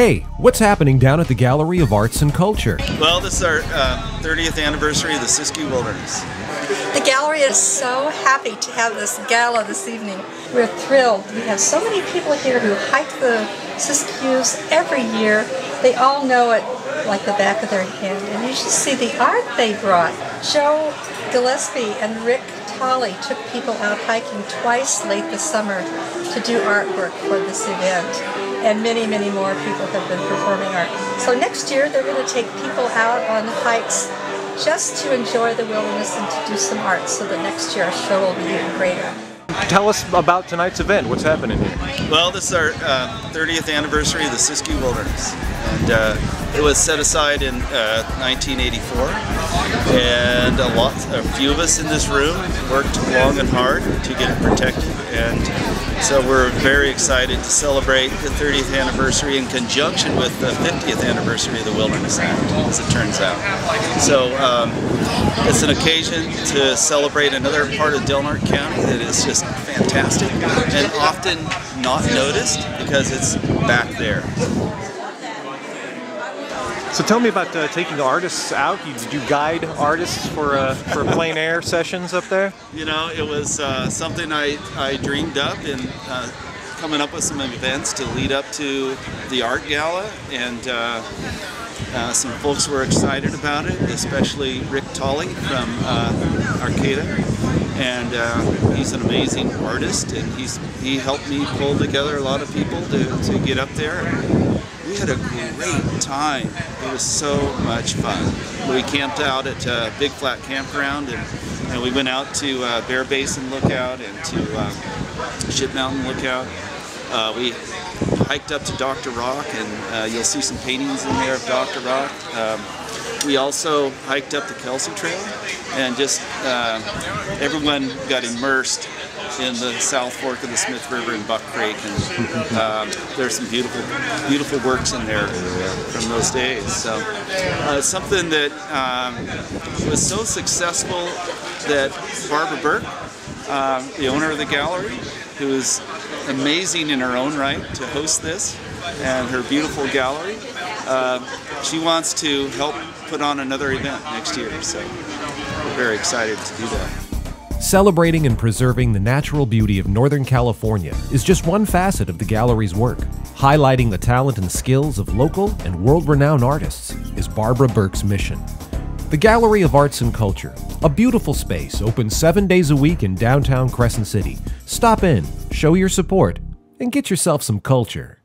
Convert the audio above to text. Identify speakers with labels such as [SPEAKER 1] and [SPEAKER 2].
[SPEAKER 1] Hey, what's happening down at the Gallery of Arts and Culture?
[SPEAKER 2] Well, this is our uh, 30th anniversary of the Siskiyou Wilderness.
[SPEAKER 3] The gallery is so happy to have this gala this evening. We're thrilled. We have so many people here who hike the Siskiyous every year. They all know it like the back of their hand. And you should see the art they brought. Joe Gillespie and Rick Tolley took people out hiking twice late this summer to do artwork for this event. And many, many more people have been performing art. So next year they're going to take people out on hikes just to enjoy the wilderness and to do some art so that next year our show will be even greater.
[SPEAKER 1] Tell us about tonight's event. What's happening here?
[SPEAKER 2] Well, this is our uh, 30th anniversary of the Siskiyou Wilderness. And uh, it was set aside in uh, 1984. And a lot, a few of us in this room worked long and hard to get it protected. And so we're very excited to celebrate the 30th anniversary in conjunction with the 50th anniversary of the Wilderness Act, as it turns out. So um, it's an occasion to celebrate another part of Del Norte County that is just fantastic and often not noticed because it's back there.
[SPEAKER 1] So tell me about uh, taking artists out. You, did you guide artists for uh, for plein air sessions up there?
[SPEAKER 2] You know, it was uh, something I, I dreamed up and uh, coming up with some events to lead up to the art gala and uh, uh, some folks were excited about it, especially Rick Tolley from Arcata, and he's an amazing artist, and he's he helped me pull together a lot of people to, to get up there. We had a great time. It was so much fun. We camped out at uh, Big Flat Campground, and, and we went out to uh, Bear Basin Lookout and to uh, Ship Mountain Lookout. Uh, we hiked up to Dr. Rock, and uh, you'll see some paintings in there of Dr. Rock. Um, we also hiked up the Kelsey Trail, and just uh, everyone got immersed in the South Fork of the Smith River in Buck Creek, and um, there's some beautiful, beautiful works in there from those days. So uh, something that um, was so successful that Barbara Burke, um, the owner of the gallery, who is amazing in her own right to host this and her beautiful gallery. Uh, she wants to help put on another event next year, so we're very excited to do that.
[SPEAKER 1] Celebrating and preserving the natural beauty of Northern California is just one facet of the gallery's work. Highlighting the talent and skills of local and world renowned artists is Barbara Burke's mission. The Gallery of Arts and Culture, a beautiful space open seven days a week in downtown Crescent City. Stop in, show your support, and get yourself some culture.